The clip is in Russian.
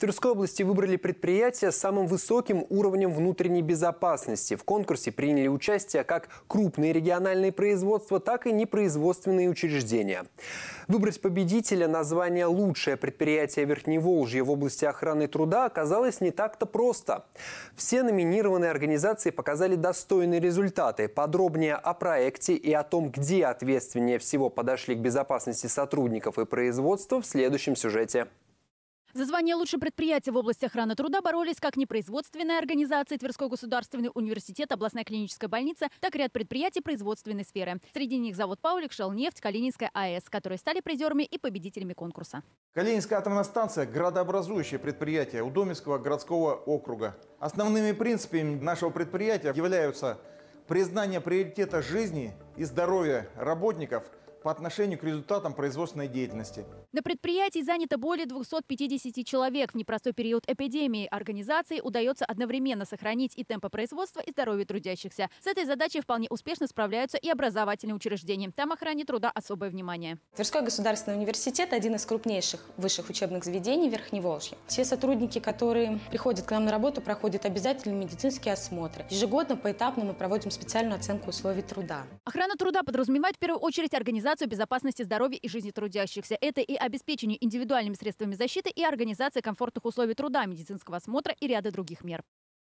Тверской области выбрали предприятие с самым высоким уровнем внутренней безопасности. В конкурсе приняли участие как крупные региональные производства, так и непроизводственные учреждения. Выбрать победителя на звание «Лучшее предприятие Верхневолжья в области охраны труда» оказалось не так-то просто. Все номинированные организации показали достойные результаты. Подробнее о проекте и о том, где ответственнее всего подошли к безопасности сотрудников и производства в следующем сюжете. За звание лучшего предприятия в области охраны труда боролись как непроизводственные организации Тверской государственный университет, областная клиническая больница, так и ряд предприятий производственной сферы. Среди них завод «Паулик», «Шелнефть», «Калининская АЭС», которые стали призерами и победителями конкурса. Калининская атомная станция – градообразующее предприятие Удомельского городского округа. Основными принципами нашего предприятия являются признание приоритета жизни и здоровья работников – по отношению к результатам производственной деятельности. На предприятии занято более 250 человек. В непростой период эпидемии организации удается одновременно сохранить и темпы производства, и здоровье трудящихся. С этой задачей вполне успешно справляются и образовательные учреждения. Там охране труда особое внимание. Тверской государственный университет – один из крупнейших высших учебных заведений Верхневолжья. Все сотрудники, которые приходят к нам на работу, проходят обязательные медицинские осмотры. Ежегодно, поэтапно мы проводим специальную оценку условий труда. Охрана труда подразумевает в первую очередь организацию организацию безопасности здоровья и жизни трудящихся. Это и обеспечение индивидуальными средствами защиты, и организация комфортных условий труда, медицинского осмотра и ряда других мер.